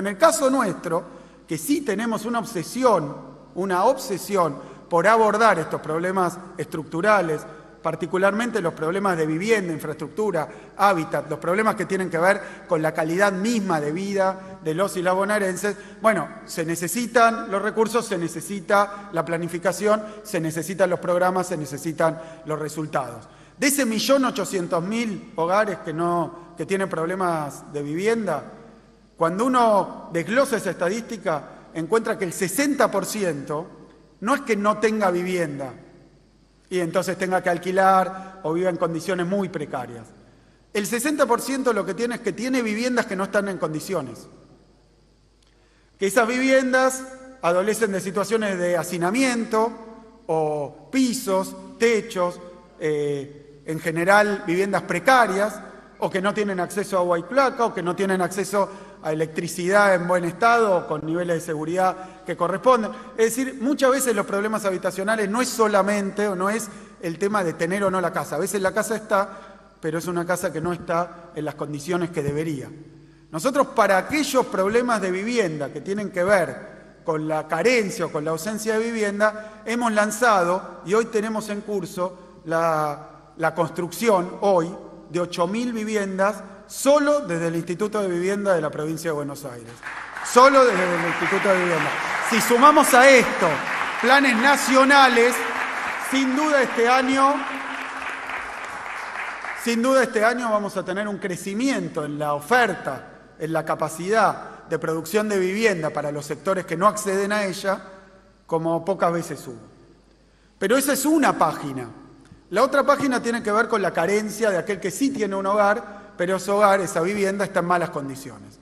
En el caso nuestro, que sí tenemos una obsesión, una obsesión por abordar estos problemas estructurales, particularmente los problemas de vivienda, infraestructura, hábitat, los problemas que tienen que ver con la calidad misma de vida de los y bueno, se necesitan los recursos, se necesita la planificación, se necesitan los programas, se necesitan los resultados. De ese millón ochocientos mil hogares que, no, que tienen problemas de vivienda, cuando uno desglosa esa estadística, encuentra que el 60% no es que no tenga vivienda, y entonces tenga que alquilar o viva en condiciones muy precarias. El 60% lo que tiene es que tiene viviendas que no están en condiciones. Que esas viviendas adolecen de situaciones de hacinamiento o pisos, techos, eh, en general viviendas precarias, o que no tienen acceso a agua y placa, o que no tienen acceso a electricidad en buen estado, con niveles de seguridad que corresponden. Es decir, muchas veces los problemas habitacionales no es solamente o no es el tema de tener o no la casa. A veces la casa está, pero es una casa que no está en las condiciones que debería. Nosotros para aquellos problemas de vivienda que tienen que ver con la carencia o con la ausencia de vivienda, hemos lanzado y hoy tenemos en curso la, la construcción, hoy, de 8.000 viviendas solo desde el Instituto de Vivienda de la provincia de Buenos Aires. Solo desde el Instituto de Vivienda. Si sumamos a esto planes nacionales, sin duda este año, sin duda este año vamos a tener un crecimiento en la oferta, en la capacidad de producción de vivienda para los sectores que no acceden a ella, como pocas veces hubo. Pero esa es una página. La otra página tiene que ver con la carencia de aquel que sí tiene un hogar pero ese hogar, esa vivienda está en malas condiciones.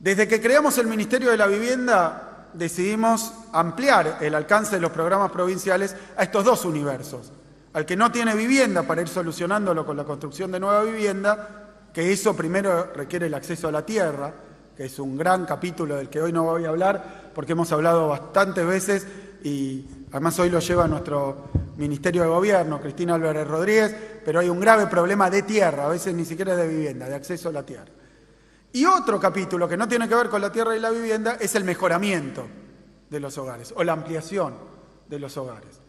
Desde que creamos el Ministerio de la Vivienda decidimos ampliar el alcance de los programas provinciales a estos dos universos. Al que no tiene vivienda para ir solucionándolo con la construcción de nueva vivienda, que eso primero requiere el acceso a la tierra, que es un gran capítulo del que hoy no voy a hablar, porque hemos hablado bastantes veces y además hoy lo lleva nuestro Ministerio de Gobierno, Cristina Álvarez Rodríguez, pero hay un grave problema de tierra, a veces ni siquiera de vivienda, de acceso a la tierra. Y otro capítulo que no tiene que ver con la tierra y la vivienda es el mejoramiento de los hogares o la ampliación de los hogares.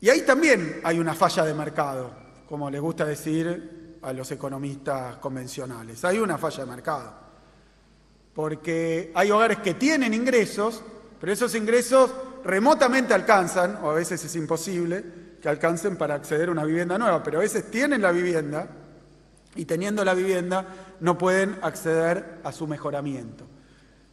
Y ahí también hay una falla de mercado, como les gusta decir a los economistas convencionales. Hay una falla de mercado. Porque hay hogares que tienen ingresos, pero esos ingresos remotamente alcanzan, o a veces es imposible que alcancen para acceder a una vivienda nueva, pero a veces tienen la vivienda y teniendo la vivienda no pueden acceder a su mejoramiento.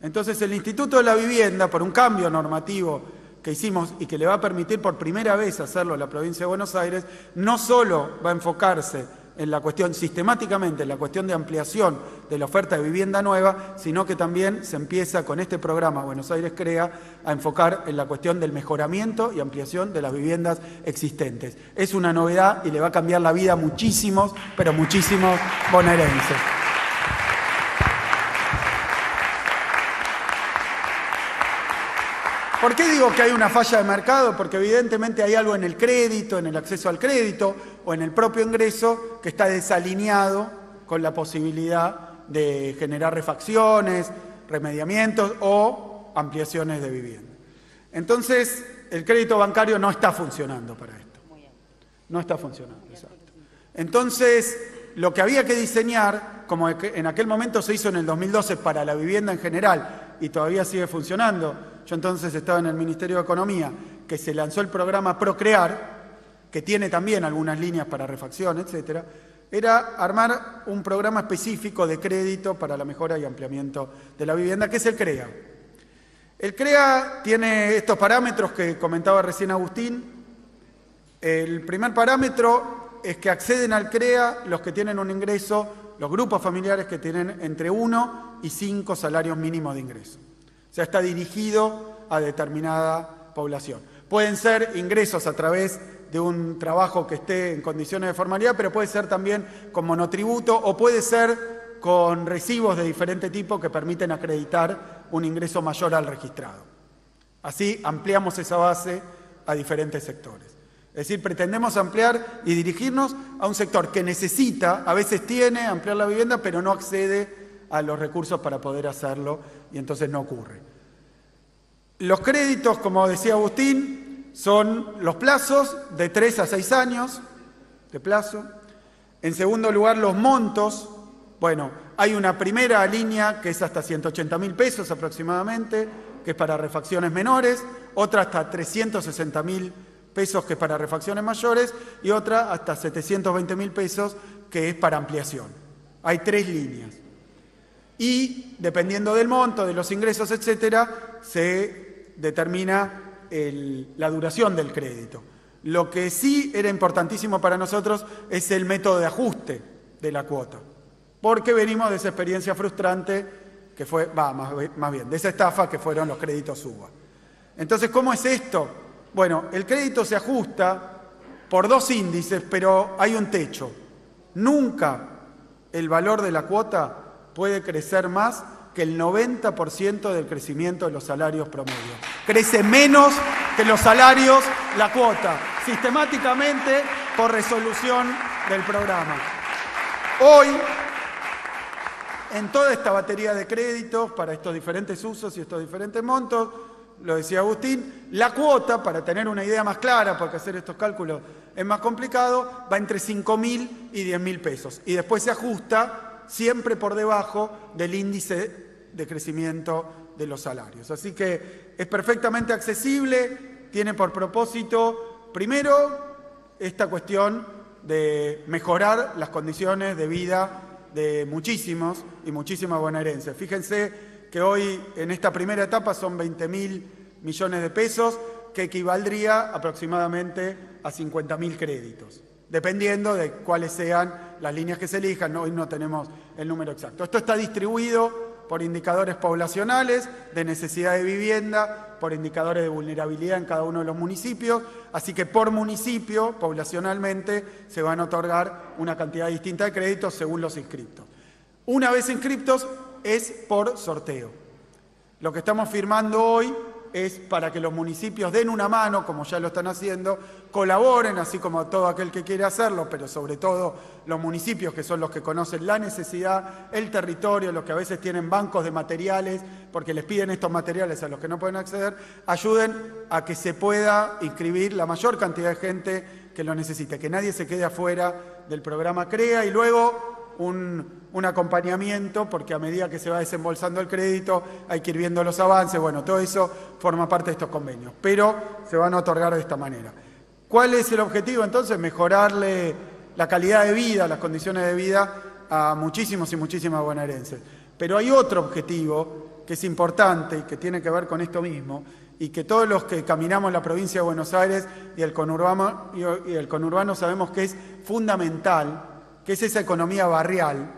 Entonces el Instituto de la Vivienda, por un cambio normativo que hicimos y que le va a permitir por primera vez hacerlo en la provincia de Buenos Aires, no solo va a enfocarse en la cuestión, sistemáticamente en la cuestión de ampliación de la oferta de vivienda nueva, sino que también se empieza con este programa Buenos Aires Crea a enfocar en la cuestión del mejoramiento y ampliación de las viviendas existentes. Es una novedad y le va a cambiar la vida a muchísimos, pero muchísimos bonaerenses. ¿Por qué digo que hay una falla de mercado? Porque evidentemente hay algo en el crédito, en el acceso al crédito o en el propio ingreso que está desalineado con la posibilidad de generar refacciones, remediamientos o ampliaciones de vivienda. Entonces, el crédito bancario no está funcionando para esto. No está funcionando, exacto. Entonces, lo que había que diseñar, como en aquel momento se hizo en el 2012 para la vivienda en general y todavía sigue funcionando, yo entonces estaba en el Ministerio de Economía, que se lanzó el programa Procrear, que tiene también algunas líneas para refacción, etcétera, era armar un programa específico de crédito para la mejora y ampliamiento de la vivienda, que es el CREA. El CREA tiene estos parámetros que comentaba recién Agustín. El primer parámetro es que acceden al CREA los que tienen un ingreso, los grupos familiares que tienen entre uno y cinco salarios mínimos de ingreso sea, está dirigido a determinada población. Pueden ser ingresos a través de un trabajo que esté en condiciones de formalidad, pero puede ser también con monotributo o puede ser con recibos de diferente tipo que permiten acreditar un ingreso mayor al registrado. Así ampliamos esa base a diferentes sectores. Es decir, pretendemos ampliar y dirigirnos a un sector que necesita, a veces tiene ampliar la vivienda, pero no accede a los recursos para poder hacerlo y entonces no ocurre. Los créditos, como decía Agustín, son los plazos de 3 a 6 años de plazo. En segundo lugar, los montos. Bueno, hay una primera línea que es hasta 180 mil pesos aproximadamente, que es para refacciones menores, otra hasta 360 mil pesos que es para refacciones mayores y otra hasta 720 mil pesos que es para ampliación. Hay tres líneas. Y dependiendo del monto, de los ingresos, etcétera, se determina la duración del crédito. Lo que sí era importantísimo para nosotros es el método de ajuste de la cuota, porque venimos de esa experiencia frustrante que fue, va, más, bien, de esa estafa que fueron los créditos UBA. Entonces, ¿cómo es esto? Bueno, el crédito se ajusta por dos índices, pero hay un techo. Nunca el valor de la cuota puede crecer más que el 90% del crecimiento de los salarios promedio. Crece menos que los salarios la cuota, sistemáticamente por resolución del programa. Hoy, en toda esta batería de créditos para estos diferentes usos y estos diferentes montos, lo decía Agustín, la cuota, para tener una idea más clara, porque hacer estos cálculos es más complicado, va entre 5.000 y 10.000 pesos. Y después se ajusta siempre por debajo del índice de crecimiento de los salarios. Así que es perfectamente accesible, tiene por propósito, primero, esta cuestión de mejorar las condiciones de vida de muchísimos y muchísimas bonaerenses. Fíjense que hoy en esta primera etapa son 20 mil millones de pesos, que equivaldría aproximadamente a 50 mil créditos, dependiendo de cuáles sean las líneas que se elijan. Hoy no tenemos el número exacto. Esto está distribuido por indicadores poblacionales, de necesidad de vivienda, por indicadores de vulnerabilidad en cada uno de los municipios, así que por municipio, poblacionalmente, se van a otorgar una cantidad distinta de créditos según los inscriptos. Una vez inscriptos es por sorteo. Lo que estamos firmando hoy es para que los municipios den una mano, como ya lo están haciendo, colaboren, así como todo aquel que quiere hacerlo, pero sobre todo los municipios, que son los que conocen la necesidad, el territorio, los que a veces tienen bancos de materiales, porque les piden estos materiales a los que no pueden acceder, ayuden a que se pueda inscribir la mayor cantidad de gente que lo necesite, que nadie se quede afuera del programa CREA y luego un, acompañamiento, porque a medida que se va desembolsando el crédito hay que ir viendo los avances, bueno, todo eso forma parte de estos convenios, pero se van a otorgar de esta manera. ¿Cuál es el objetivo entonces? Mejorarle la calidad de vida, las condiciones de vida a muchísimos y muchísimas bonaerenses. Pero hay otro objetivo que es importante y que tiene que ver con esto mismo, y que todos los que caminamos la provincia de Buenos Aires y el conurbano, y el conurbano sabemos que es fundamental que es esa economía barrial,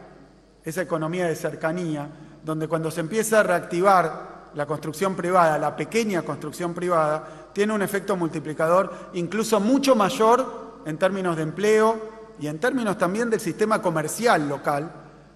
esa economía de cercanía, donde cuando se empieza a reactivar la construcción privada, la pequeña construcción privada, tiene un efecto multiplicador incluso mucho mayor en términos de empleo y en términos también del sistema comercial local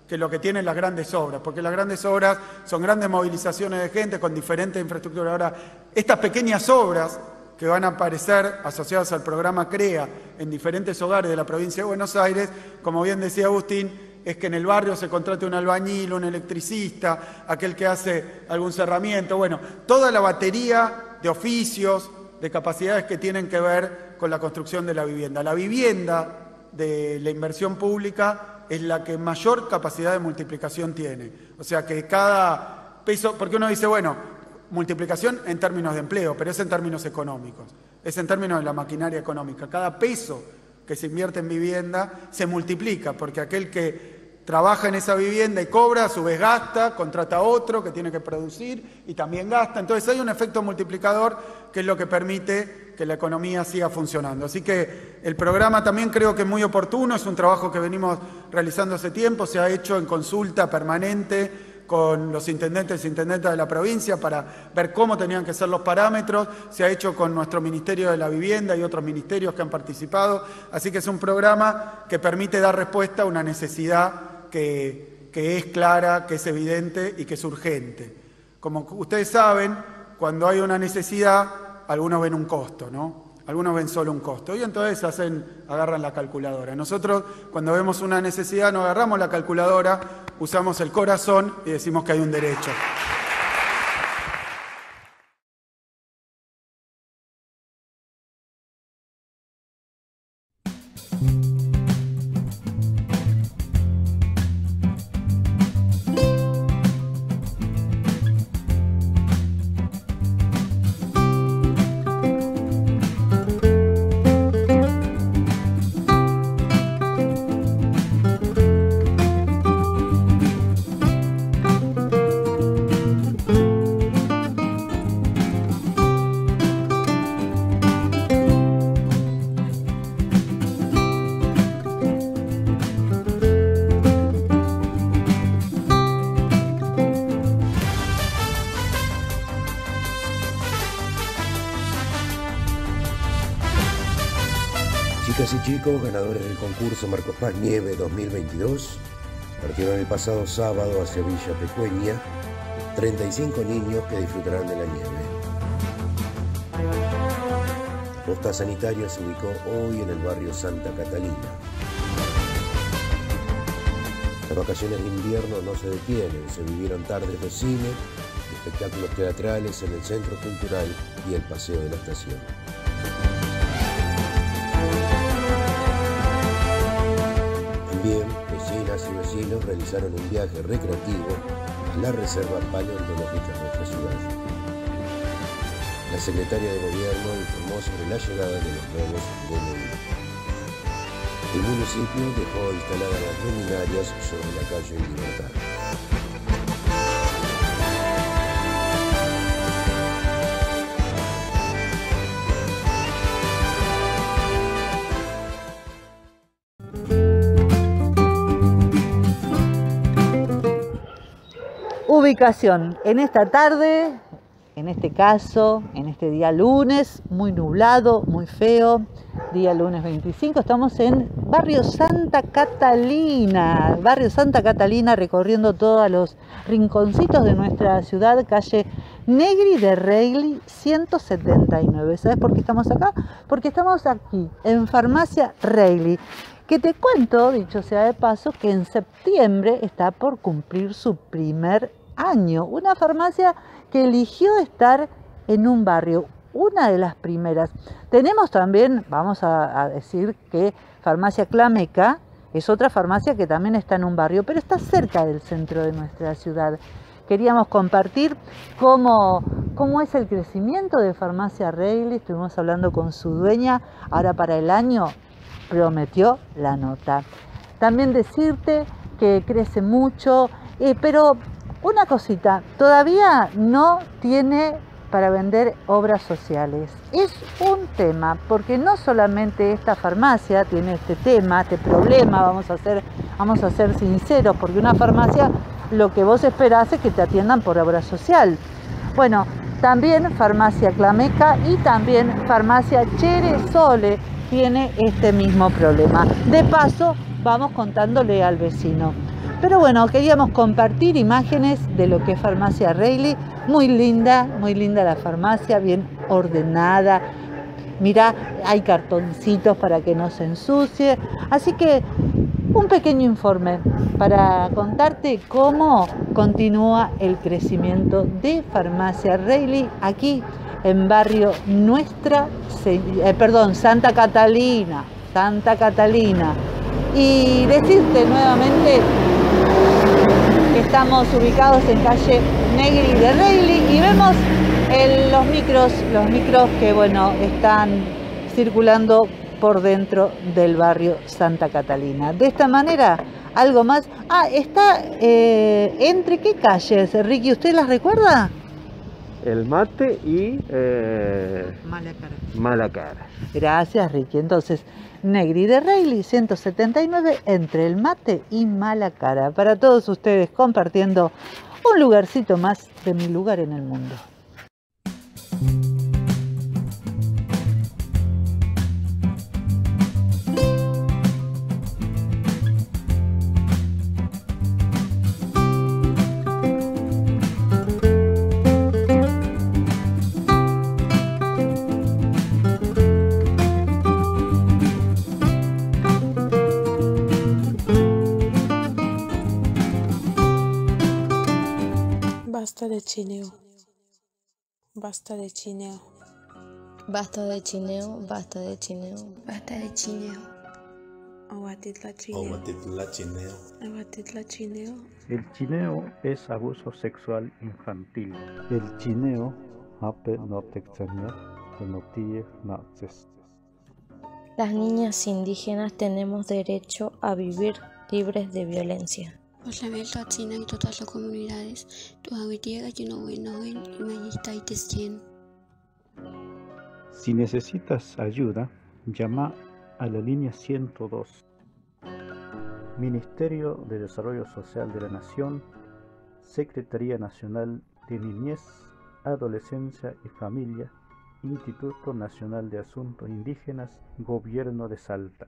que lo que tienen las grandes obras, porque las grandes obras son grandes movilizaciones de gente con diferentes infraestructuras. Ahora, estas pequeñas obras que van a aparecer asociados al programa CREA en diferentes hogares de la provincia de Buenos Aires, como bien decía Agustín, es que en el barrio se contrate un albañil, un electricista, aquel que hace algún cerramiento, bueno, toda la batería de oficios, de capacidades que tienen que ver con la construcción de la vivienda. La vivienda de la inversión pública es la que mayor capacidad de multiplicación tiene. O sea que cada peso, porque uno dice, bueno, multiplicación en términos de empleo, pero es en términos económicos, es en términos de la maquinaria económica. Cada peso que se invierte en vivienda se multiplica, porque aquel que trabaja en esa vivienda y cobra, a su vez gasta, contrata a otro que tiene que producir y también gasta. Entonces hay un efecto multiplicador que es lo que permite que la economía siga funcionando. Así que el programa también creo que es muy oportuno, es un trabajo que venimos realizando hace tiempo, se ha hecho en consulta permanente con los intendentes e intendentas de la provincia para ver cómo tenían que ser los parámetros, se ha hecho con nuestro Ministerio de la Vivienda y otros ministerios que han participado, así que es un programa que permite dar respuesta a una necesidad que, que es clara, que es evidente y que es urgente. Como ustedes saben, cuando hay una necesidad, algunos ven un costo, ¿no? Algunos ven solo un costo y entonces hacen, agarran la calculadora. Nosotros cuando vemos una necesidad no agarramos la calculadora, usamos el corazón y decimos que hay un derecho. Ganadores del concurso Marcos Paz Nieve 2022, partieron el pasado sábado hacia Villa Pecueña 35 niños que disfrutarán de la nieve. La posta sanitaria se ubicó hoy en el barrio Santa Catalina. Las vacaciones de invierno no se detienen, se vivieron tardes de cine, espectáculos teatrales en el Centro Cultural y el Paseo de la Estación. Realizaron un viaje recreativo a la Reserva Paleontológica de nuestra ciudad. La secretaria de Gobierno informó sobre la llegada de los nuevos DNI. El municipio dejó instaladas las luminarias sobre la calle Libertad. En esta tarde, en este caso, en este día lunes, muy nublado, muy feo, día lunes 25, estamos en barrio Santa Catalina, barrio Santa Catalina, recorriendo todos los rinconcitos de nuestra ciudad, calle Negri de Reilly 179. ¿Sabes por qué estamos acá? Porque estamos aquí, en Farmacia Reilly. Que te cuento, dicho sea de paso, que en septiembre está por cumplir su primer año. Una farmacia que eligió estar en un barrio, una de las primeras. Tenemos también, vamos a, decir que Farmacia Clameca es otra farmacia que también está en un barrio, pero está cerca del centro de nuestra ciudad. Queríamos compartir cómo, cómo es el crecimiento de Farmacia Reilly. Estuvimos hablando con su dueña. Ahora para el año prometió la nota. También decirte que crece mucho, eh, pero una cosita, todavía no tiene para vender obras sociales. Es un tema, porque no solamente esta farmacia tiene este tema, este problema, vamos a ser, vamos a ser sinceros, porque una farmacia lo que vos esperás es que te atiendan por obra social. Bueno, también farmacia Clameca y también farmacia Cheresole tiene este mismo problema. De paso, vamos contándole al vecino. Pero bueno, queríamos compartir imágenes de lo que es Farmacia Reilly. Muy linda, muy linda la farmacia, bien ordenada. Mira, hay cartoncitos para que no se ensucie. Así que un pequeño informe para contarte cómo continúa el crecimiento de Farmacia Reilly aquí en barrio Nuestra, eh, perdón, Santa Catalina, Santa Catalina. Y decirte nuevamente Estamos ubicados en calle Negri de Reilly y vemos los micros, los micros que bueno, están circulando por dentro del barrio Santa Catalina. De esta manera, algo más. Ah, está eh, entre qué calles, Ricky, ¿usted las recuerda? El mate y eh, Malacara. Malacara. Gracias, Ricky. Entonces, Negri de Reilly 179 entre el mate y mala cara. Para todos ustedes compartiendo un lugarcito más de mi lugar en el mundo. Chineo. Basta de chineo. Basta de chineo, basta de chineo. Basta de chineo. Aguatitla chineo. chineo. Aguatitla chineo. El chineo es abuso sexual infantil. El chineo hape notexania notie nazis. Las niñas indígenas tenemos derecho a vivir libres de violencia. Y todas comunidades, y no. Si necesitas ayuda, llama a la línea 102. Ministerio de Desarrollo Social de la Nación, Secretaría Nacional de Niñez, Adolescencia y Familia, Instituto Nacional de Asuntos Indígenas, Gobierno de Salta.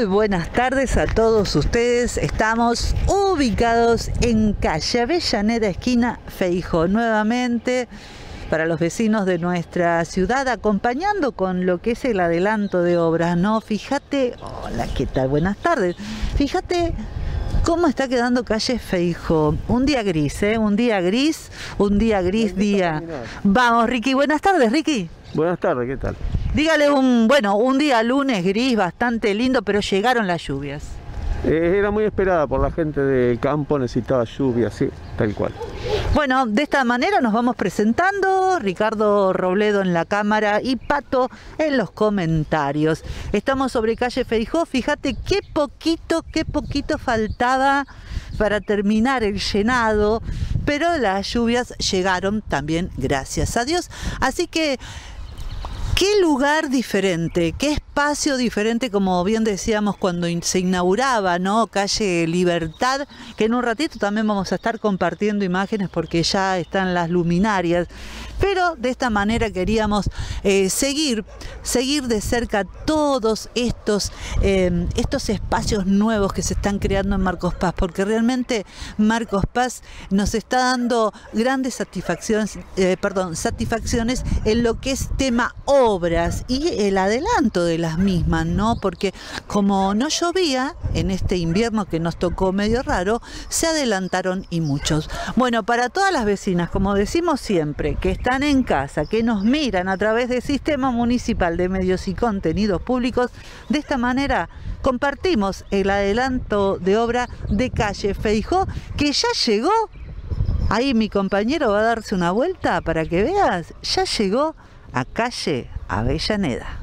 Muy buenas tardes a todos ustedes. Estamos ubicados en calle Avellaneda, esquina Feijo, nuevamente para los vecinos de nuestra ciudad, acompañando con lo que es el adelanto de obras. No, fíjate, hola, ¿qué tal? Buenas tardes. Fíjate cómo está quedando calle Feijo. Un día gris, ¿eh? Un día gris, un día gris, día. Vamos, Ricky. Buenas tardes, Ricky. Buenas tardes, ¿qué tal? Dígale un, bueno, un día lunes gris bastante lindo, pero llegaron las lluvias. Eh, era muy esperada por la gente del campo, necesitaba lluvia, sí, tal cual. Bueno, de esta manera nos vamos presentando, Ricardo Robledo en la cámara y Pato en los comentarios. Estamos sobre calle Feijó, fíjate qué poquito, qué poquito faltaba para terminar el llenado, pero las lluvias llegaron también, gracias a Dios. Así que Qué lugar diferente, qué espacio diferente, como bien decíamos cuando se inauguraba, ¿no? Calle Libertad, que en un ratito también vamos a estar compartiendo imágenes porque ya están las luminarias. Pero de esta manera queríamos eh, seguir, seguir de cerca todos estos, eh, estos espacios nuevos que se están creando en Marcos Paz, porque realmente Marcos Paz nos está dando grandes satisfacciones, eh, perdón, satisfacciones en lo que es tema obras y el adelanto de las mismas, ¿no? Porque como no llovía en este invierno que nos tocó medio raro, se adelantaron y muchos. Bueno, para todas las vecinas, como decimos siempre, que están en casa, que nos miran a través del Sistema Municipal de Medios y Contenidos Públicos, de esta manera compartimos el adelanto de obra de calle Feijó, que ya llegó. Ahí mi compañero va a darse una vuelta para que veas, ya llegó a calle Avellaneda.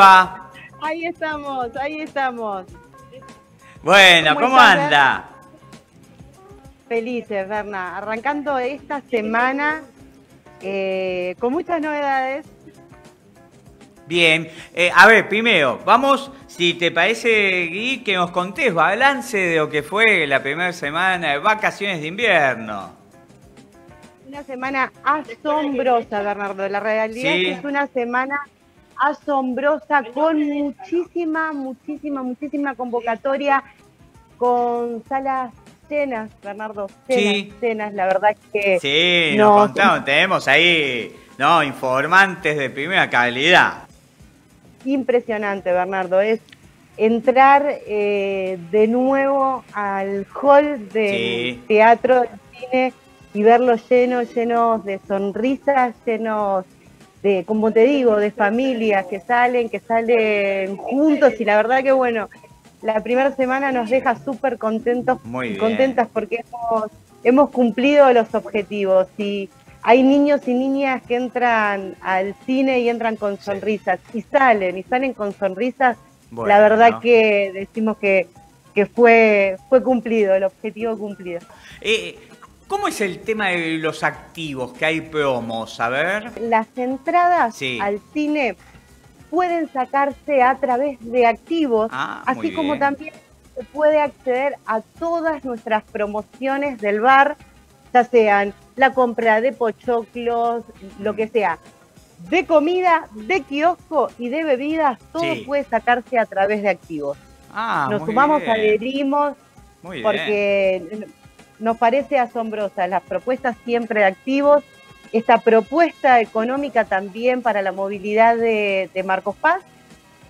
Ahí estamos, ahí estamos. Bueno, ¿cómo, anda? Felices, Berna. Arrancando esta semana eh, con muchas novedades. Bien, eh, a ver, primero, vamos, si te parece, Gui, que nos contés balance de lo que fue la primera semana de vacaciones de invierno. Una semana asombrosa, Bernardo. La realidad Sí. es que es una semana asombrosa con muchísima, muchísima, muchísima convocatoria, con salas llenas, Bernardo. Llenas, Sí. La verdad que Sí, nos nos- tenemos ahí No, informantes de primera calidad. Impresionante, Bernardo. Es entrar eh, de nuevo al hall del Sí. teatro, del cine y verlo lleno, llenos de sonrisas, llenos de, como te digo, de familias que salen, que salen juntos y la verdad que bueno, la primera semana nos deja súper contentos y contentas porque hemos, hemos cumplido los objetivos y hay niños y niñas que entran al cine y entran con sonrisas y salen y salen con sonrisas. Bueno, la verdad que decimos que, que fue, fue cumplido, el objetivo cumplido. Eh, ¿Cómo es el tema de los activos? Que hay promos, a ver. Las entradas Sí. al cine pueden sacarse a través de activos, Ah, así como también se puede acceder a todas nuestras promociones del bar, ya sean la compra de pochoclos, lo que sea, de comida, de kiosco y de bebidas, todo Sí. puede sacarse a través de activos. Ah, Nos muy sumamos, bien. adherimos, Muy bien. Nos parece asombrosa las propuestas siempre de activos, esta propuesta económica también para la movilidad de, de Marcos Paz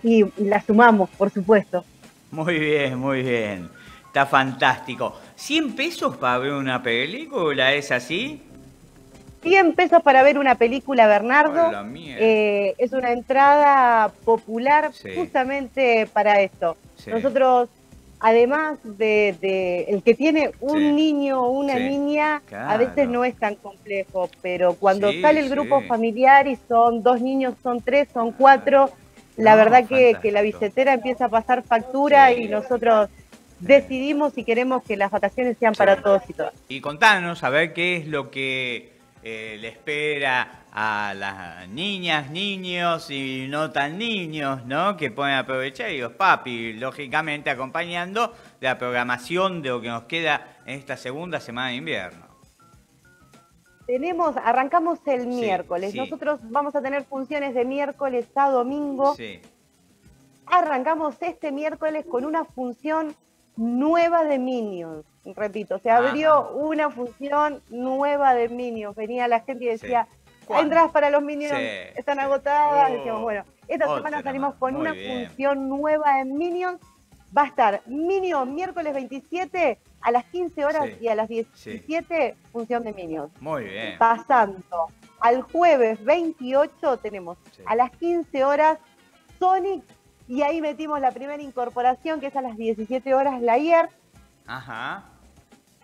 y la sumamos, por supuesto. Muy bien, muy bien. Está fantástico. ¿100 pesos para ver una película? ¿Es así? 100 pesos para ver una película, Bernardo. Eh, es una entrada popular Sí. justamente para esto. Sí. Nosotros, además de, de el que tiene un Sí. niño o una Sí. niña, a veces no es tan complejo, pero cuando Sí, sale el grupo familiar y son dos niños, son tres, son cuatro, la No, verdad que, la billetera empieza a pasar factura y nosotros decidimos si queremos que las vacaciones sean para todos y todas. Y contanos a ver qué es lo que eh, le espera a las niñas, niños y no tan niños, ¿no? Que pueden aprovechar y los papi, lógicamente acompañando la programación de lo que nos queda en esta segunda semana de invierno. Tenemos, arrancamos el miércoles. sí. Nosotros vamos a tener funciones de miércoles a domingo. Sí. Arrancamos este miércoles con una función nueva de Minions. Repito, se Ajá. abrió una función nueva de Minions. Venía la gente y decía, ¿Cuándo? entradas para los Minions Sí, están sí. agotadas. Oh, Decíamos, bueno, esta otra semana salimos con una bien. función nueva en Minions. Va a estar Minions miércoles 27 a las 15 horas Sí, y a las 17 función de Minions. Muy bien. Pasando al jueves 28 tenemos a las 15 horas Sonic y ahí metimos la primera incorporación que es a las 17 horas la IER. Ajá.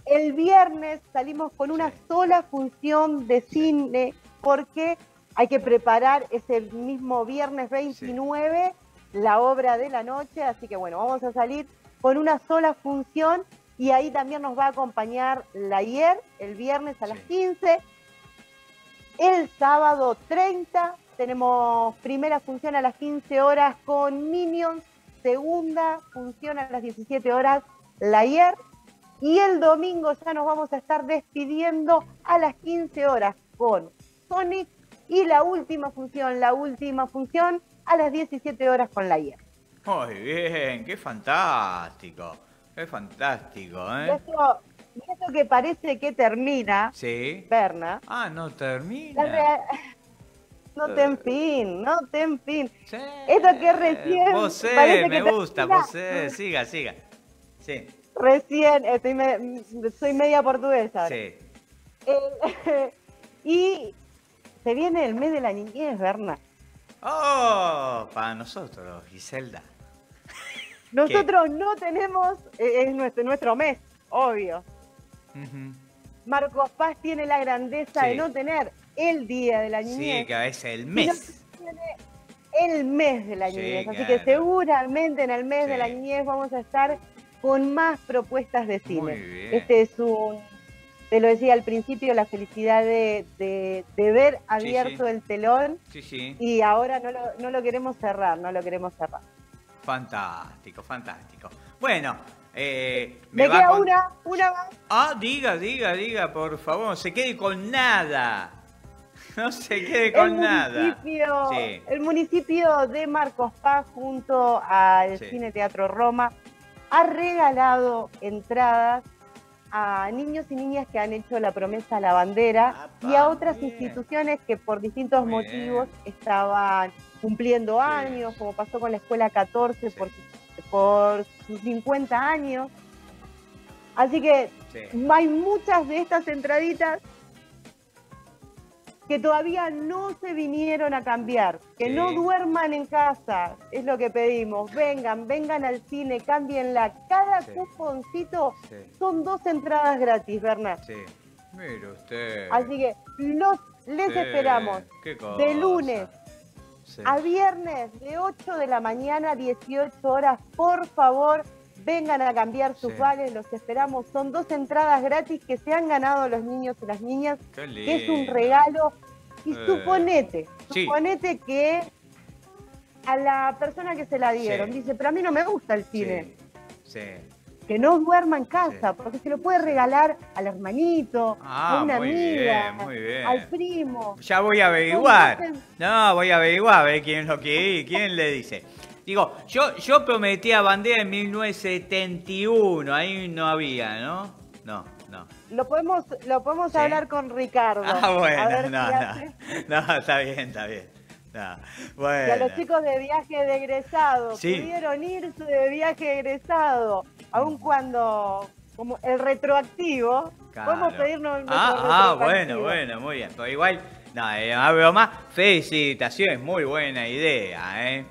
El viernes salimos con una sola función de cine porque hay que preparar ese mismo viernes 29 la obra de la noche, así que bueno, vamos a salir con una sola función y ahí también nos va a acompañar la IER el viernes a las Sí. 15. El sábado 30 tenemos primera función a las 15 horas con Minions, segunda función a las 17 horas la IER y el domingo ya nos vamos a estar despidiendo a las 15 horas con Sonic y la última función, la última función a las 17 horas con la IER. Muy bien, qué fantástico. Qué fantástico, Y ¿eh? eso, y eso que parece que termina, Sí. Berna, Ah, no termina. no te en fin, no te en fin. Sí. Esto que recién Vos parece me que gusta, termina. vos siga, siga. Sí, Recién, estoy me- soy media portuguesa. sí. El- y se viene el mes de la niñez, Berna. Oh, para nosotros, Giselda. Nosotros no tenemos, eh, es nuestro, nuestro mes, obvio. Ujú. Marcos Paz tiene la grandeza Sí. de no tener el día de la niñez, Sí, que es el sino mes. tiene el mes de la Sí, niñez. Así claro. que seguramente en el mes de la niñez vamos a estar con más propuestas de cine. Muy bien. Este es un, te lo decía al principio, la felicidad de, de- de ver abierto el telón Sí, sí. y ahora no lo, no lo queremos cerrar, no lo queremos cerrar. Fantástico, fantástico. Bueno, eh, Me, va queda con- una, una más. Ah, diga, diga, diga, por favor, no se quede con nada. No se quede con el nada. Sí. el municipio de Marcos Paz junto al Sí. Cine Teatro Roma ha regalado entradas a niños y niñas que han hecho la promesa a la bandera y a otras instituciones que por distintos motivos estaban cumpliendo años, como pasó con la Escuela 14 por, por sus 50 años. Así que Sí. hay muchas de estas entraditas que todavía no se vinieron a cambiar, que Sí. no duerman en casa, es lo que pedimos. Vengan, vengan al cine, cámbienla. Cada Sí. cuponcito Sí. son dos entradas gratis, Bernard. Sí. Mire usted. Así que los, les esperamos qué de cosa. lunes Sí. a viernes de 8 de la mañana a 18 horas. Por favor, vengan a cambiar sus Sí. vales, los esperamos. Son dos entradas gratis que se han ganado los niños y las niñas, que es un regalo. Y Eh, suponete, sí. suponete que a la persona que se la dieron Sí. dice, pero a mí no me gusta el cine. Sí. Que no duerma en casa, porque se lo puede regalar al hermanito, Ah, a una muy amiga, bien, muy bien. al primo. Ya voy a averiguar. No, voy a averiguar a ver quién es lo que quién le dice. Digo, yo, yo prometí a bandera en 1971, ahí no había, ¿no? No, no. Lo podemos, lo podemos Sí. hablar con Ricardo. Ah, a bueno, ver no, si no. No, está bien, está bien. No, Y a bueno. los chicos de viaje de egresado Sí. pudieron irse de viaje de egresado, aun cuando como el retroactivo, Claro. podemos pedirnos nuestro Ah, ah, bueno, bueno, muy bien. Pero igual, no, eh, broma, felicitaciones, muy buena idea, ¿eh?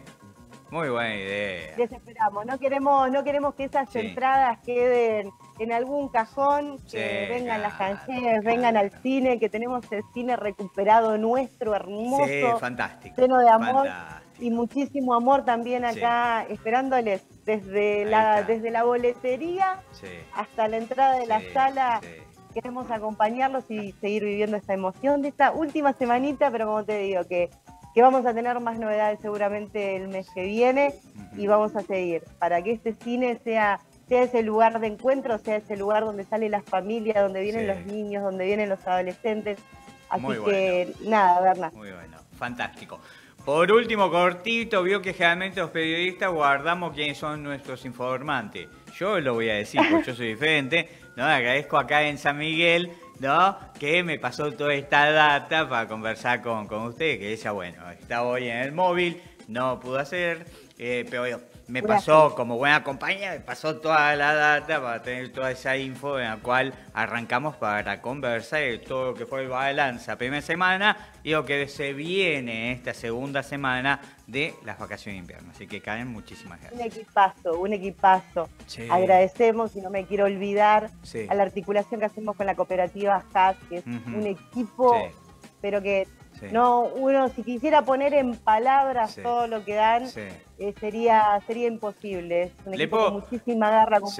Muy buena idea. Les esperamos, no queremos, no queremos que esas Sí. entradas queden en algún cajón, que Sí, vengan las claro, cancheras, vengan al cine, que tenemos el cine recuperado nuestro, hermoso, Sí, fantástico. lleno de amor fantástico. y muchísimo amor también acá esperándoles desde Ahí la, está. desde la boletería hasta la entrada de la sala. Queremos acompañarlos y seguir viviendo esta emoción de esta última semanita, pero como te digo, que, que vamos a tener más novedades seguramente el mes que viene y vamos a seguir para que este cine sea, sea ese lugar de encuentro, sea ese lugar donde sale la familia, donde vienen Sí. los niños, donde vienen los adolescentes. Así Muy que nada, Berna. Muy bueno, fantástico. Por último, cortito, vio que generalmente los periodistas guardamos quiénes son nuestros informantes. Yo lo voy a decir, porque yo soy diferente. ¿no? Agradezco acá en San Miguel, ¿no? Que me pasó toda esta data para conversar con, con usted, que ella, bueno, está hoy en el móvil, no pudo hacer, eh, pero me pasó como buena compañía, me pasó toda la data para tener toda esa info en la cual arrancamos para conversar de todo lo que fue el balance la primera semana y lo que se viene esta segunda semana de las vacaciones de invierno. Así que Karen, muchísimas Un gracias. equipazo, un equipazo. Sí. Agradecemos, y no me quiero olvidar, Sí. a la articulación que hacemos con la cooperativa HAS, que es un equipo, Sí. pero que no, uno si quisiera poner en palabras todo lo que dan, eh, sería, sería imposible. Es un Le equipo puedo- con muchísima garra. con.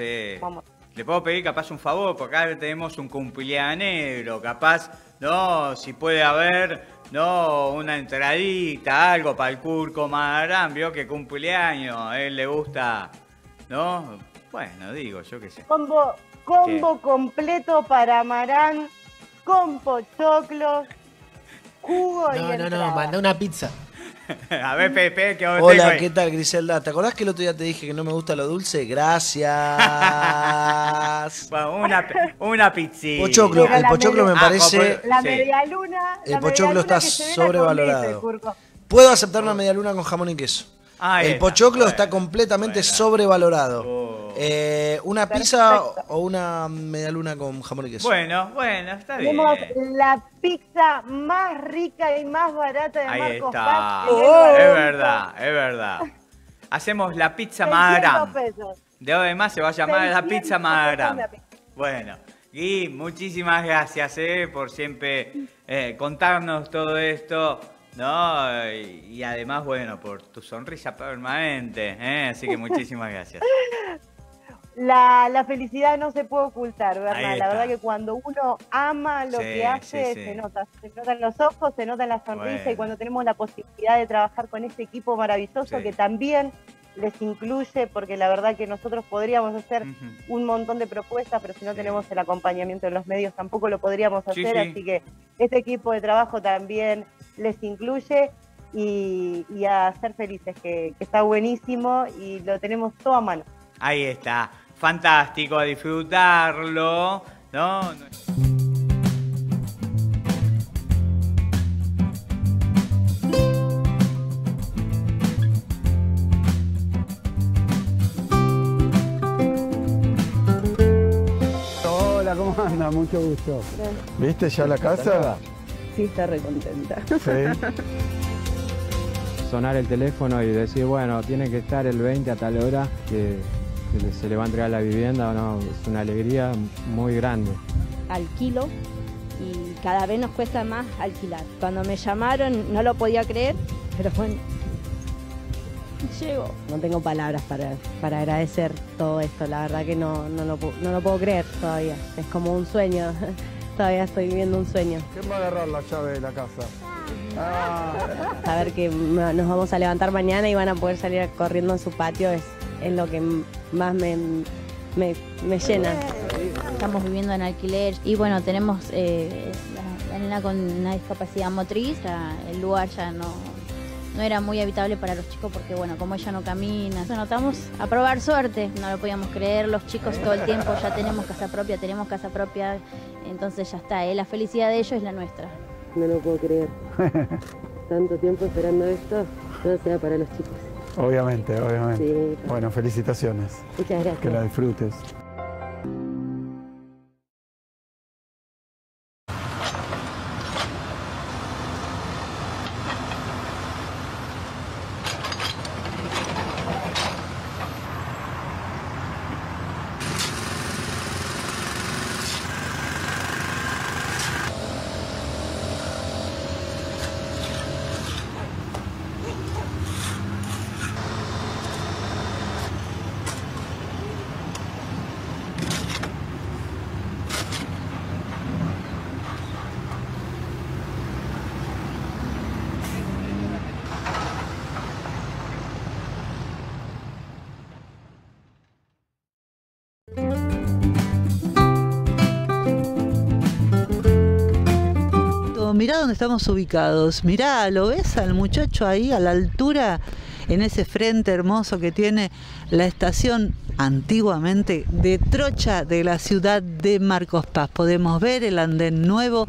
Le puedo pedir capaz un favor, porque acá tenemos un cumpleañero, capaz, no, si puede haber, no, una entradita, algo para el Curco Madarán, vio que cumpleaños, a él le gusta, ¿no? Bueno, digo, yo qué sé. Combo, combo completo para Marán, con pochoclos, jugo y No, no, no, manda una pizza. A ver, Pepe, que ahora tengo Hola. ¿qué tal, Griselda? ¿Te acordás que el otro día te dije que no me gusta lo dulce? Gracias. Bueno, una, una pizzita. Pochoclo, el pochoclo me Ah, parece. La sí. medialuna. El pochoclo está sobrevalorado. Puedo aceptar una media luna con jamón y queso. Ahí el pochoclo bueno, está completamente sobrevalorado. Oh. Eh, una pizza o una media luna con jamón y queso. Bueno, bueno, está bien. Tenemos la pizza más rica y más barata de Ahí Marcos está. Paz. Es verdad, es verdad. Hacemos la pizza 600 Magram. pesos. De hoy más se va a llamar la 600 pizza pizza. Bueno, Gui, muchísimas gracias eh, por siempre eh, contarnos todo esto, ¿no? Y, además, bueno, por tu sonrisa permanente, ¿eh? Así que muchísimas gracias. La, la felicidad no se puede ocultar, ¿verdad? La verdad que cuando uno ama lo Sí, que hace, sí, sí. se nota. Se nota en los ojos, se nota la sonrisa Bueno. y cuando tenemos la posibilidad de trabajar con este equipo maravilloso que también les incluye, porque la verdad que nosotros podríamos hacer un montón de propuestas, pero si no tenemos el acompañamiento de los medios tampoco lo podríamos Sí, hacer, sí. así que este equipo de trabajo también les incluye y, y a ser felices, que, que está buenísimo y lo tenemos todo a mano. Ahí está. fantástico, a disfrutarlo, ¿no? Mucho gusto. ¿Viste ya la casa? Sí, está recontenta. Sí. Sonar el teléfono y decir, bueno, tiene que estar el 20 a tal hora que, que se le va a entregar la vivienda, no, es una alegría muy grande. alquilo y cada vez nos cuesta más alquilar. Cuando me llamaron no lo podía creer, pero bueno, llego. No tengo palabras para, para agradecer todo esto, la verdad que no, no, lo, no lo puedo creer todavía. Es como un sueño, todavía estoy viviendo un sueño. ¿Quién va a agarrar la llave de la casa? Ah, Saber que nos vamos a levantar mañana y van a poder salir corriendo en su patio es, es lo que más me, me, me llena. Estamos viviendo en alquiler y bueno, tenemos eh, la, la nena con una discapacidad motriz, el lugar ya no, no era muy habitable para los chicos porque bueno, como ella no camina, nos notamos a probar suerte, no lo podíamos creer, los chicos todo el tiempo ya tenemos casa propia, tenemos casa propia, entonces ya está, eh, la felicidad de ellos es la nuestra. No lo puedo creer. Tanto tiempo esperando esto, todo sea para los chicos. obviamente, obviamente. Sí. Bueno, felicitaciones. Muchas gracias. Que la disfrutes. Dónde estamos ubicados. Mirá, ¿lo ves al muchacho ahí a la altura? En ese frente hermoso que tiene la estación antiguamente de Trocha de la ciudad de Marcos Paz. Podemos ver el andén nuevo.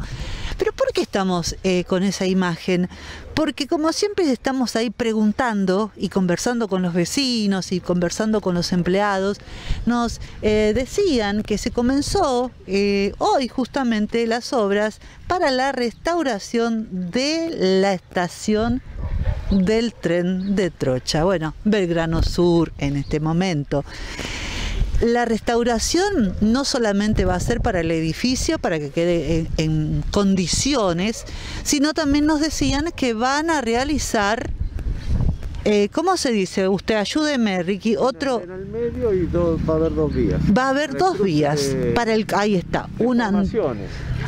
¿Por qué estamos eh, con esa imagen? Porque como siempre estamos ahí preguntando y conversando con los vecinos y conversando con los empleados, nos eh, decían que se comenzó eh, hoy justamente las obras para la restauración de la estación del tren de Trocha. Bueno, Belgrano Sur en este momento. La restauración no solamente va a ser para el edificio, para que quede en, en condiciones, sino también nos decían que van a realizar, eh, ¿cómo se dice? Usted ayúdeme, Ricky, otro... En el medio y dos- va a haber dos vías. Va a haber dos vías de- para el ahí está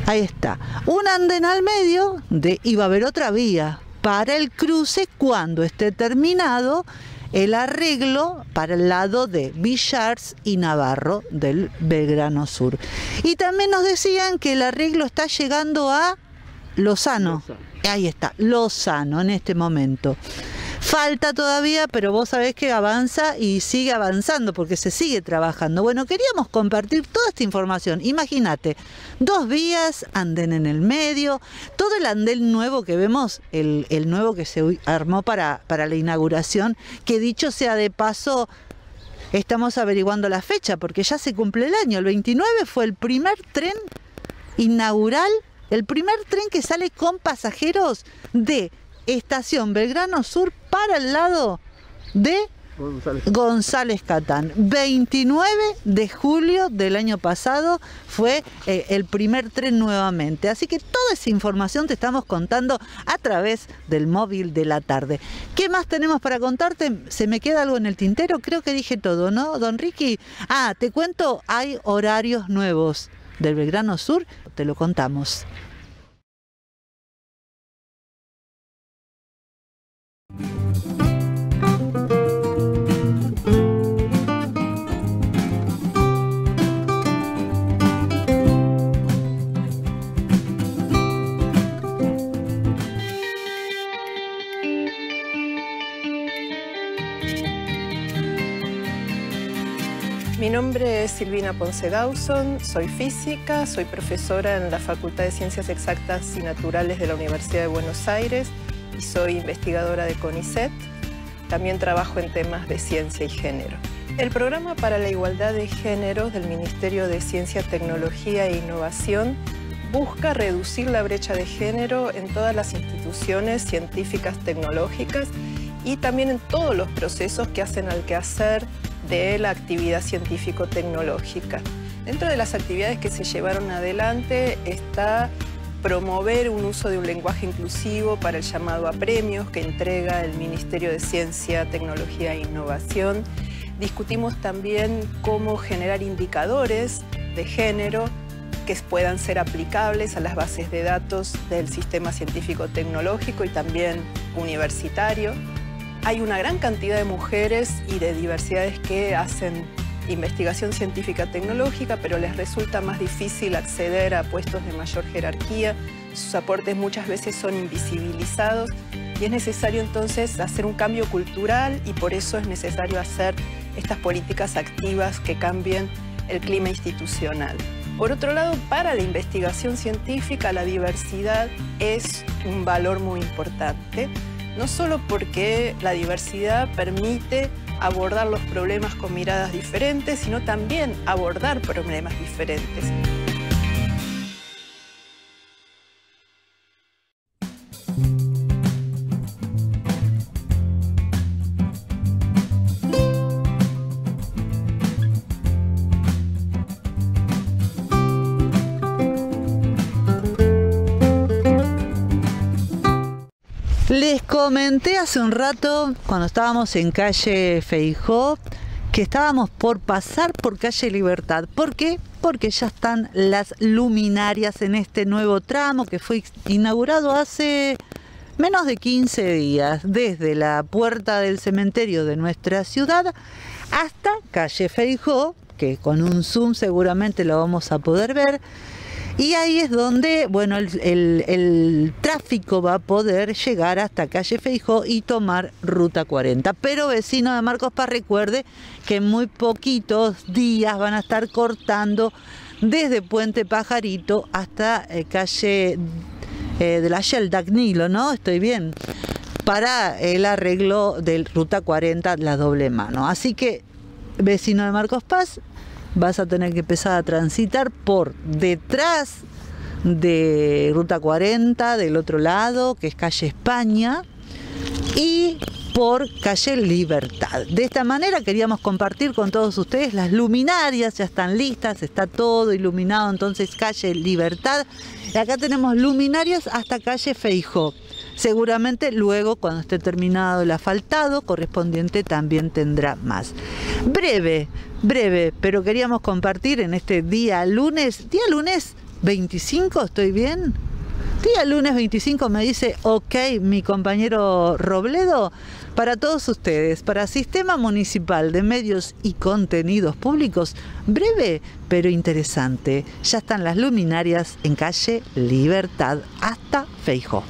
ahí está un andén al medio de y va a haber otra vía para el cruce cuando esté terminado el arreglo para el lado de Villars y Navarro del Belgrano Sur. Y también nos decían que el arreglo está llegando a Lozano. Ahí está, Lozano en este momento. Falta todavía, pero vos sabés que avanza y sigue avanzando porque se sigue trabajando. Bueno, queríamos compartir toda esta información. Imagínate, dos vías, andén en el medio, todo el andén nuevo que vemos, el, nuevo que se armó para la inauguración, que dicho sea de paso, estamos averiguando la fecha porque ya se cumple el año. El 29 fue el primer tren inaugural, el primer tren que sale con pasajeros de Estación Belgrano Sur para el lado de González. González Catán. 29 de julio del año pasado fue eh, el primer tren nuevamente. Así que toda esa información te estamos contando a través del móvil de la tarde. ¿Qué más tenemos para contarte? ¿Se me queda algo en el tintero? Creo que dije todo, ¿no, don Ricky? Ah, te cuento, hay horarios nuevos del Belgrano Sur, te lo contamos. Silvina Ponce Dawson, soy física, soy profesora en la Facultad de Ciencias Exactas y Naturales de la Universidad de Buenos Aires y soy investigadora de CONICET. También trabajo en temas de ciencia y género. El Programa para la Igualdad de Géneros del Ministerio de Ciencia, Tecnología e Innovación busca reducir la brecha de género en todas las instituciones científicas tecnológicas y también en todos los procesos que hacen al quehacer de la actividad científico-tecnológica. Dentro de las actividades que se llevaron adelante está promover un uso de un lenguaje inclusivo para el llamado a premios que entrega el Ministerio de Ciencia, Tecnología e Innovación. Discutimos también cómo generar indicadores de género que puedan ser aplicables a las bases de datos del sistema científico-tecnológico y también universitario. Hay una gran cantidad de mujeres y de diversidades que hacen investigación científica tecnológica, pero les resulta más difícil acceder a puestos de mayor jerarquía. Sus aportes muchas veces son invisibilizados y es necesario entonces hacer un cambio cultural y por eso es necesario hacer estas políticas activas que cambien el clima institucional. Por otro lado, para la investigación científica, la diversidad es un valor muy importante no solo porque la diversidad permite abordar los problemas con miradas diferentes, sino también abordar problemas diferentes. Comenté hace un rato, cuando estábamos en calle Feijó, que estábamos por pasar por calle Libertad. ¿Por qué? Porque ya están las luminarias en este nuevo tramo que fue inaugurado hace menos de 15 días, desde la puerta del cementerio de nuestra ciudad hasta calle Feijó, que con un zoom seguramente lo vamos a poder ver. Y ahí es donde, bueno, el, tráfico va a poder llegar hasta calle Feijó y tomar ruta 40. Pero vecino de Marcos Paz recuerde que en muy poquitos días van a estar cortando desde Puente Pajarito hasta eh, calle eh, de la Shell Dagnilo, ¿no? Estoy bien. Para el arreglo de ruta 40, la doble mano. Así que, vecino de Marcos Paz, vas a tener que empezar a transitar por detrás de Ruta 40, del otro lado, que es calle España, y por calle Libertad. De esta manera queríamos compartir con todos ustedes las luminarias, ya están listas, está todo iluminado, entonces calle Libertad. Y acá tenemos luminarias hasta calle Feijó. Seguramente luego, cuando esté terminado el asfaltado correspondiente, también tendrá más. Breve, breve, pero queríamos compartir en este día lunes, día lunes 25, ¿estoy bien? Día lunes 25 me dice, ok, mi compañero Robledo, para todos ustedes, para Sistema Municipal de Medios y Contenidos Públicos, breve pero interesante. Ya están las luminarias en calle Libertad hasta Feijo.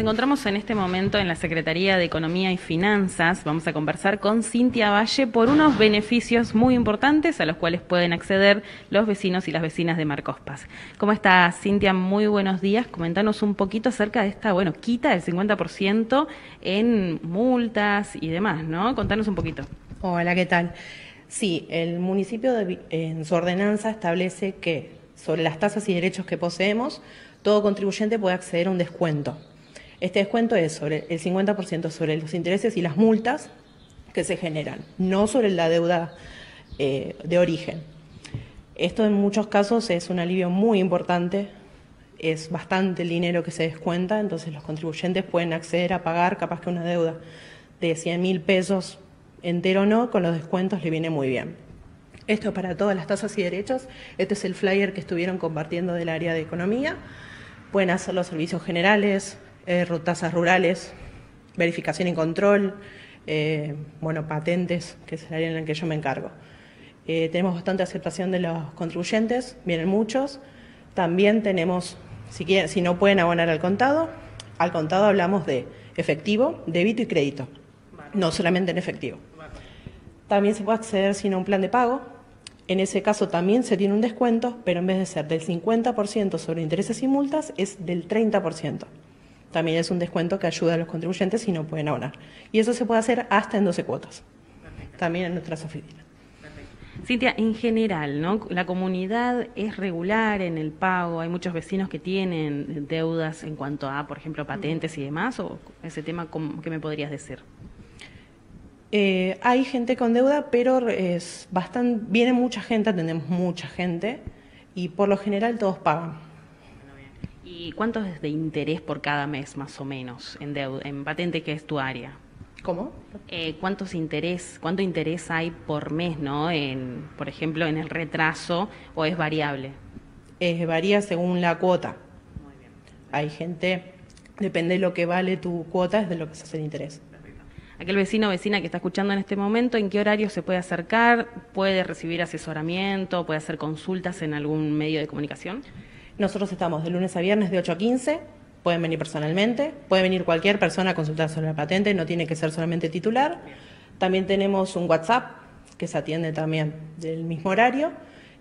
Encontramos en este momento en la Secretaría de Economía y Finanzas. Vamos a conversar con Cintia Valle por unos beneficios muy importantes a los cuales pueden acceder los vecinos y las vecinas de Marcospas. ¿Cómo estás, Cintia? Muy buenos días. Comentanos un poquito acerca de esta, bueno, quita del 50% en multas y demás, ¿no? Contanos un poquito. Hola, ¿qué tal? Sí, el municipio de- en su ordenanza establece que sobre las tasas y derechos que poseemos, todo contribuyente puede acceder a un descuento. Este descuento es sobre el 50% sobre los intereses y las multas que se generan, no sobre la deuda eh, de origen. Esto en muchos casos es un alivio muy importante, es bastante el dinero que se descuenta, entonces los contribuyentes pueden acceder a pagar capaz que una deuda de 100 mil pesos entero o no, con los descuentos le viene muy bien. Esto para todas las tasas y derechos. Este es el flyer que estuvieron compartiendo del área de economía. Pueden hacer los servicios generales, eh, ru- tasas rurales, verificación y control, eh, bueno, patentes, que es el área en el que yo me encargo. Eh, tenemos bastante aceptación de los contribuyentes, vienen muchos. También tenemos, si no pueden abonar al contado, al contado hablamos de efectivo, débito y crédito, no solamente en efectivo. También se puede acceder sin a un plan de pago. En ese caso también se tiene un descuento, pero en vez de ser del 50% sobre intereses y multas, es del 30%. También es un descuento que ayuda a los contribuyentes si no pueden abonar. Y eso se puede hacer hasta en 12 cuotas, también en nuestras oficinas. Cintia, en general, ¿no? La comunidad es regular en el pago, hay muchos vecinos que tienen deudas en cuanto a, por ejemplo, patentes y demás, o ese tema, ¿cómo- ¿qué me podrías decir? Eh, hay gente con deuda, pero es bastante, viene mucha gente, atendemos mucha gente y por lo general todos pagan. ¿Y cuánto es de interés por cada mes, más o menos, en, deuda, en patente que es tu área? ¿Cómo? Eh, ¿cuántos interés, ¿Cuánto interés hay por mes, no? En, por ejemplo, en el retraso, o es variable? Eh, varía según la cuota. Hay gente, depende de lo que vale tu cuota, es de lo que se hace el interés. Aquel vecino o vecina que está escuchando en este momento, ¿en qué horario se puede acercar? ¿Puede recibir asesoramiento? ¿Puede hacer consultas en algún medio de comunicación? Nosotros estamos de lunes a viernes de 8 a 15, pueden venir personalmente, puede venir cualquier persona a consultar sobre la patente, no tiene que ser solamente titular. También tenemos un WhatsApp que se atiende también del mismo horario,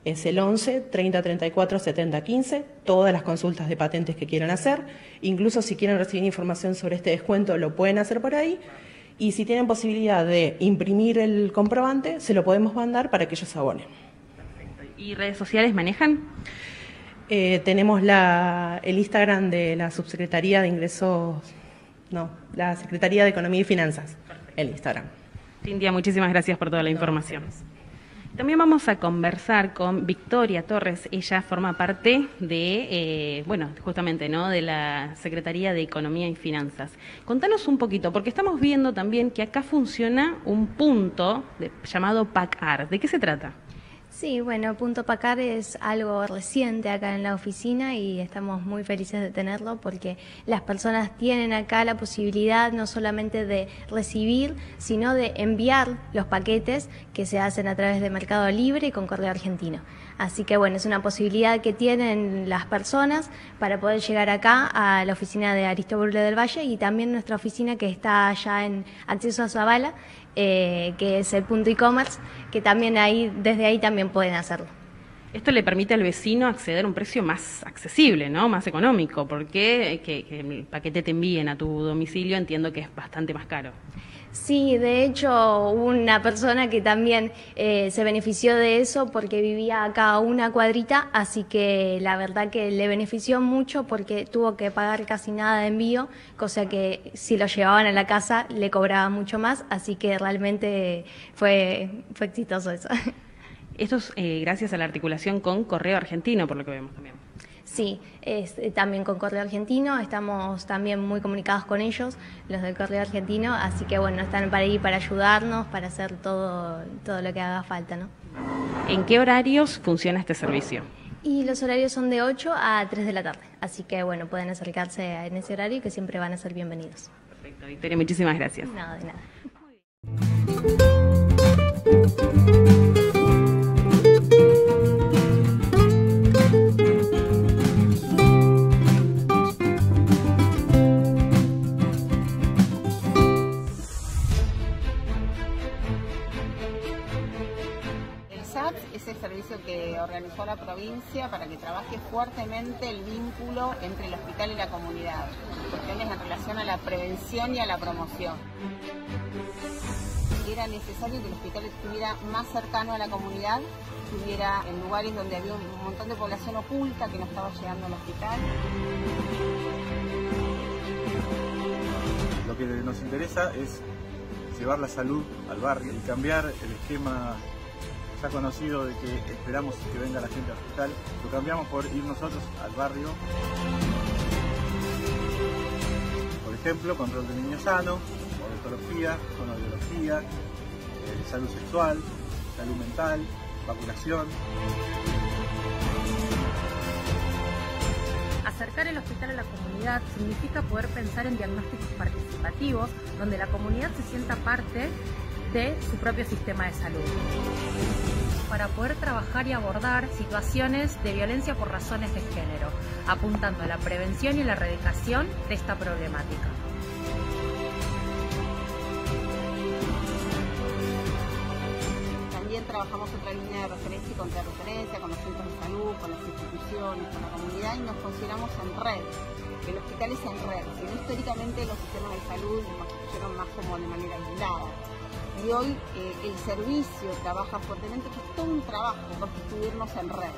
es el 11 30 34 70 15, todas las consultas de patentes que quieran hacer, incluso si quieren recibir información sobre este descuento lo pueden hacer por ahí. Y si tienen posibilidad de imprimir el comprobante, se lo podemos mandar para que ellos abonen. ¿Y redes sociales manejan? Eh, tenemos la, el Instagram de la Subsecretaría de Ingresos, no, la Secretaría de Economía y Finanzas, el Instagram. Cintia, muchísimas gracias por toda la información. También vamos a conversar con Victoria Torres. Ella forma parte de, eh, bueno, justamente, ¿no? De la Secretaría de Economía y Finanzas. Contanos un poquito, porque estamos viendo también que acá funciona un punto de- llamado PACAR. ¿De qué se trata? Sí, bueno, Punto Pacar es algo reciente acá en la oficina y estamos muy felices de tenerlo porque las personas tienen acá la posibilidad no solamente de recibir, sino de enviar los paquetes que se hacen a través de Mercado Libre y con Correo Argentino. Así que bueno, es una posibilidad que tienen las personas para poder llegar acá a la oficina de Aristóbulo del Valle y también nuestra oficina que está allá en Acceso a Zavala, eh, que es el punto e-commerce, que también ahí, desde ahí también pueden hacerlo. Esto le permite al vecino acceder a un precio más accesible, ¿no? Más económico, porque que, que el paquete te envíen a tu domicilio entiendo que es bastante más caro. Sí, de hecho, una persona que también eh, se benefició de eso porque vivía acá una cuadrita, así que la verdad que le benefició mucho porque tuvo que pagar casi nada de envío, cosa que si lo llevaban a la casa le cobraba mucho más, así que realmente fue, fue exitoso eso. Esto es eh, gracias a la articulación con Correo Argentino, por lo que vemos también. Sí, es, eh, también con Correo Argentino, estamos también muy comunicados con ellos, los del Correo Argentino, así que bueno, están para ir para ayudarnos, para hacer todo, todo lo que haga falta, ¿no? ¿En qué horarios funciona este servicio? Y los horarios son de 8 a 3 de la tarde, así que bueno, pueden acercarse en ese horario y que siempre van a ser bienvenidos. Perfecto, Victoria, muchísimas gracias. Nada, de nada. Que organizó la provincia para que trabaje fuertemente el vínculo entre el hospital y la comunidad, cuestiones en relación a la prevención y a la promoción. Era necesario que el hospital estuviera más cercano a la comunidad, estuviera en lugares donde había un montón de población oculta que no estaba llegando al hospital. Lo que nos interesa es llevar la salud al barrio y cambiar el esquema ya conocido de que esperamos que venga la gente al hospital, lo cambiamos por ir nosotros al barrio. Por ejemplo, control de niños sano, odontología, fonoaudiología, eh, salud sexual, salud mental, vacunación. Acercar el hospital a la comunidad significa poder pensar en diagnósticos participativos donde la comunidad se sienta parte de su propio sistema de salud para poder trabajar y abordar situaciones de violencia por razones de género, apuntando a la prevención y la erradicación de esta problemática. También trabajamos otra línea de referencia y contrarreferencia con los centros de salud, con las instituciones, con la comunidad y nos consideramos en red. El hospital es en red, si no históricamente los sistemas de salud nos construyeron más como de manera aislada y hoy eh, el servicio trabaja fuertemente, que es todo un trabajo constituirnos en red.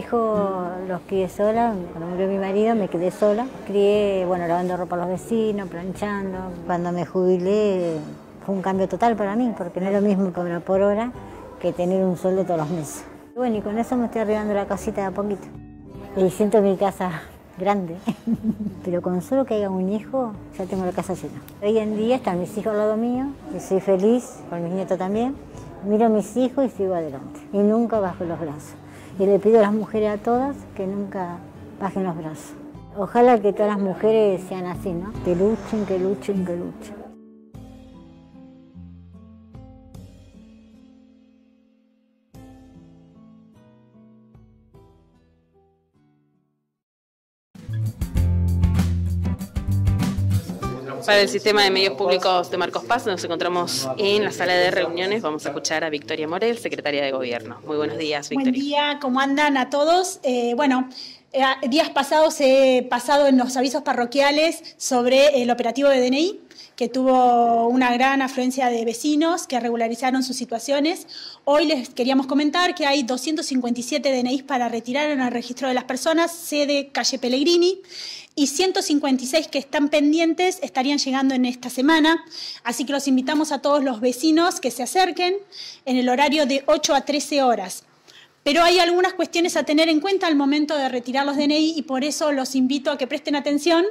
Hijos los crié sola, cuando murió mi marido me quedé sola. Crié, bueno, lavando ropa a los vecinos, planchando. Cuando me jubilé fue un cambio total para mí, porque no es lo mismo cobrar por hora que tener un sueldo todos los meses. Bueno, y con eso me estoy arribando la casita de a poquito. Y siento mi casa grande, pero con solo que haya un hijo ya tengo la casa llena. Hoy en día están mis hijos al lado mío y soy feliz, con mis nietos también. Miro a mis hijos y sigo adelante. Y nunca bajo los brazos. Y le pido a las mujeres a todas que nunca bajen los brazos. Ojalá que todas las mujeres sean así, ¿no? Que luchen, que luchen, que luchen. Para el sistema de medios públicos de Marcos Paz nos encontramos en la sala de reuniones. Vamos a escuchar a Victoria Morel, secretaria de Gobierno. Muy buenos días, Victoria. Buen día, ¿cómo andan a todos? Eh, bueno, eh, días pasados he pasado en los avisos parroquiales sobre el operativo de DNI, que tuvo una gran afluencia de vecinos que regularizaron sus situaciones. Hoy les queríamos comentar que hay 257 DNIs para retirar en el registro de las personas, sede calle Pellegrini y 156 que están pendientes estarían llegando en esta semana. Así que los invitamos a todos los vecinos que se acerquen en el horario de 8 a 13 horas. Pero hay algunas cuestiones a tener en cuenta al momento de retirar los DNI y por eso los invito a que presten atención,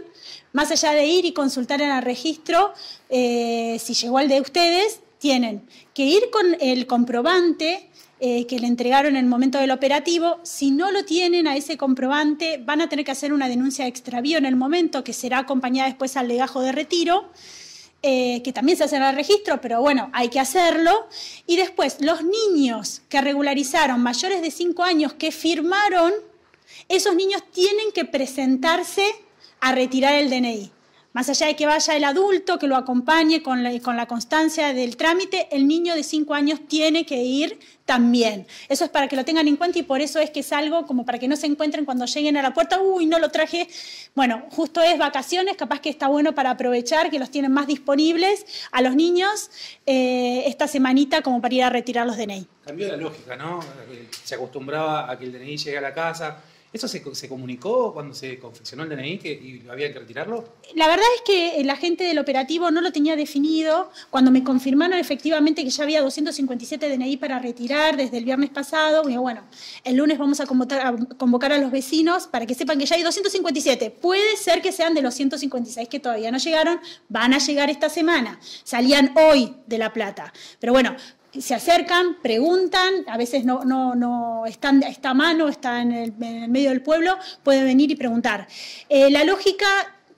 más allá de ir y consultar en el registro, eh, si llegó el de ustedes, tienen que ir con el comprobante eh, que le entregaron en el momento del operativo. Si no lo tienen a ese comprobante, van a tener que hacer una denuncia de extravío en el momento, que será acompañada después al legajo de retiro. Eh, que también se hace en el registro, pero bueno, hay que hacerlo. Y después, los niños que regularizaron mayores de 5 años que firmaron, esos niños tienen que presentarse a retirar el DNI. Más allá de que vaya el adulto, que lo acompañe con la, con la constancia del trámite, el niño de 5 años tiene que ir también. Eso es para que lo tengan en cuenta y por eso es que es algo como para que no se encuentren cuando lleguen a la puerta, uy, no lo traje. Bueno, justo es vacaciones, capaz que está bueno para aprovechar, que los tienen más disponibles a los niños eh, esta semanita como para ir a retirar los DNI. Cambió la lógica, ¿no? Se acostumbraba a que el DNI llegue a la casa ¿Eso se, comunicó cuando se confeccionó el DNI que, y había que retirarlo? La verdad es que la gente del operativo no lo tenía definido. Cuando me confirmaron efectivamente que ya había 257 DNI para retirar desde el viernes pasado, digo, bueno, el lunes vamos a convocar a los vecinos para que sepan que ya hay 257. Puede ser que sean de los 156 que todavía no llegaron, van a llegar esta semana. Salían hoy de La Plata. Pero bueno, se acercan, preguntan, a veces no, no, no están, está a mano, está en el, medio del pueblo, pueden venir y preguntar. Eh, la lógica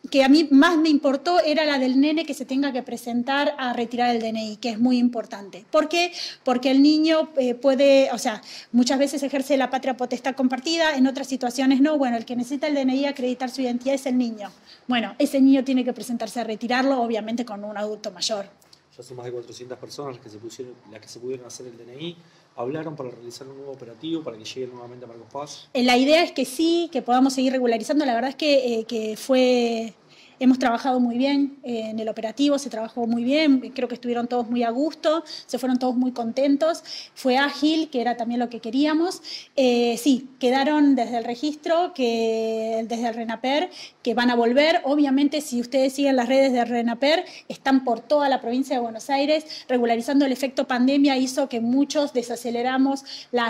que a mí más me importó era la del nene que se tenga que presentar a retirar el DNI, que es muy importante. ¿Por qué? Porque el niño eh, puede, o sea, muchas veces ejerce la patria potestad compartida, en otras situaciones no. Bueno, el que necesita el DNI acreditar su identidad es el niño. Bueno, ese niño tiene que presentarse a retirarlo, obviamente con un adulto mayor son más de 400 personas las que se, pusieron, las que se pudieron hacer el DNI. ¿Hablaron para realizar un nuevo operativo, para que llegue nuevamente a Marcos Paz? Eh, la idea es que sí, que podamos seguir regularizando. La verdad es que, eh, que fue Hemos trabajado muy bien eh, en el operativo, se trabajó muy bien, creo que estuvieron todos muy a gusto, se fueron todos muy contentos, fue ágil, que era también lo que queríamos. Eh, sí, quedaron desde el registro, que, desde el RENAPER, que van a volver. Obviamente, si ustedes siguen las redes de RENAPER, están por toda la provincia de Buenos Aires, regularizando el efecto pandemia hizo que muchos desaceleramos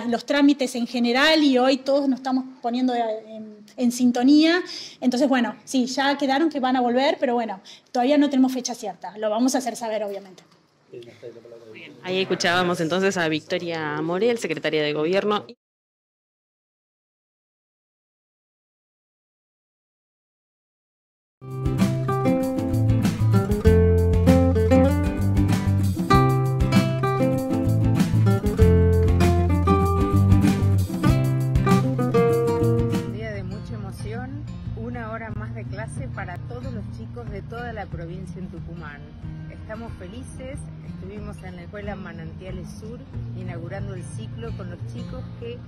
los trámites en general y hoy todos nos estamos poniendo en, en sintonía. Entonces, bueno, sí, ya quedaron que van a volver, pero bueno, todavía no tenemos fecha cierta. Lo vamos a hacer saber, obviamente. Ahí escuchábamos entonces a Victoria Morel, secretaria de Gobierno. Provincia en Tucumán. Estamos felices, estuvimos en la Escuela Manantiales Sur inaugurando el ciclo con los chicos que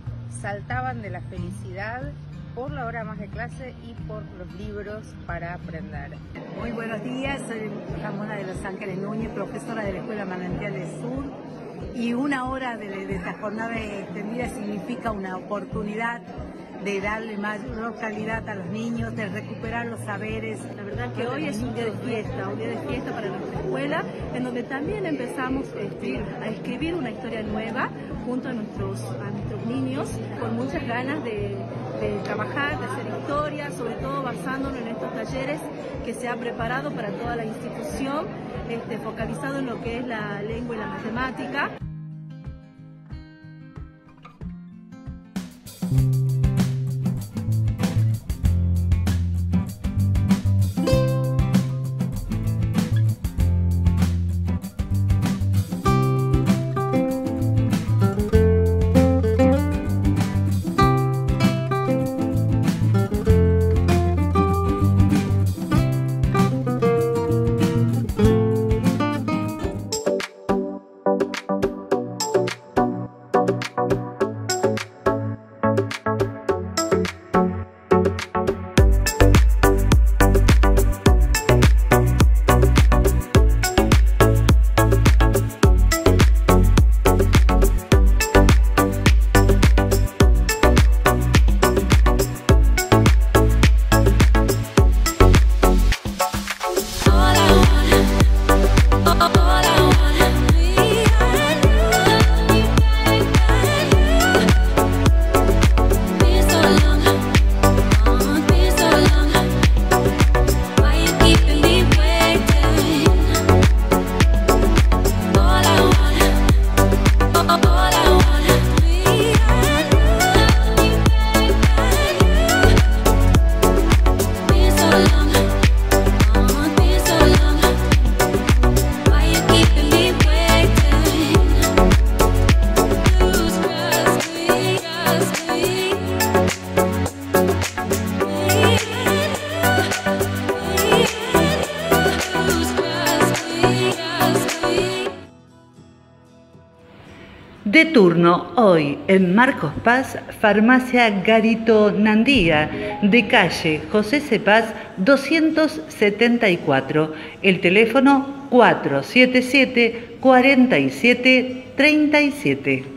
saltaban de la felicidad por la hora más de clase y por los libros para aprender. Muy buenos días, soy Ramona de Los Ángeles Núñez, profesora de la Escuela Manantiales Sur y una hora de, de esta jornada extendida significa una oportunidad de darle mayor calidad a los niños, de recuperar los saberes. La verdad que hoy es un día de fiesta, un día de fiesta para nuestra escuela, en donde también empezamos este, a escribir una historia nueva junto a nuestros, a nuestros niños, con muchas ganas de, de trabajar, de hacer historia, sobre todo basándonos en estos talleres que se ha preparado para toda la institución, este, focalizado en lo que es la lengua y la matemática. Turno hoy en Marcos Paz, Farmacia Garito Nandía, de calle José Cepaz 274. El teléfono 477 4737.